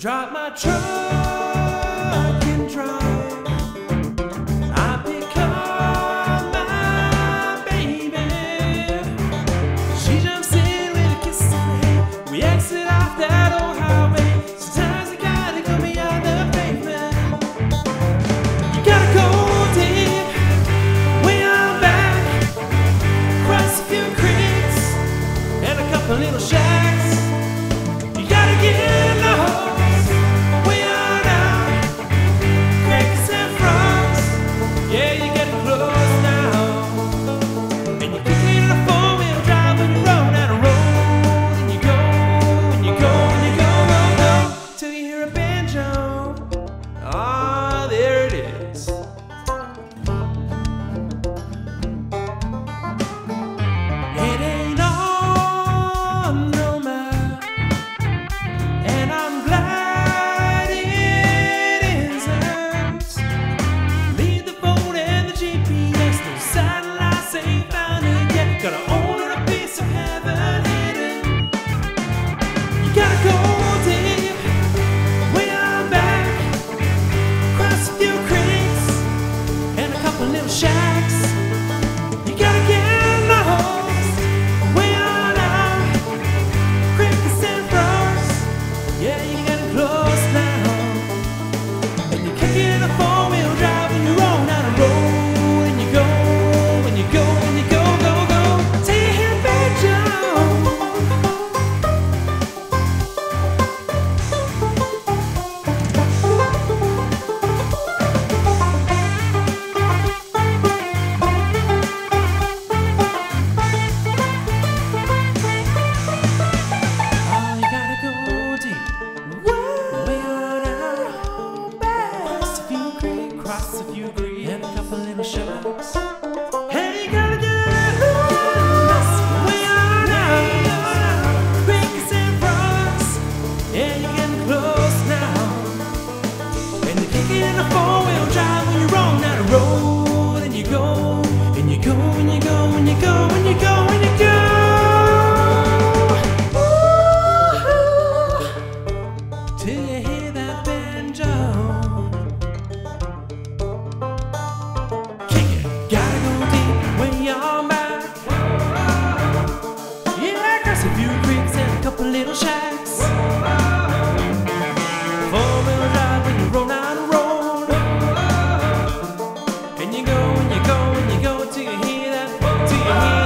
drop my truck. and a couple little shivers. to your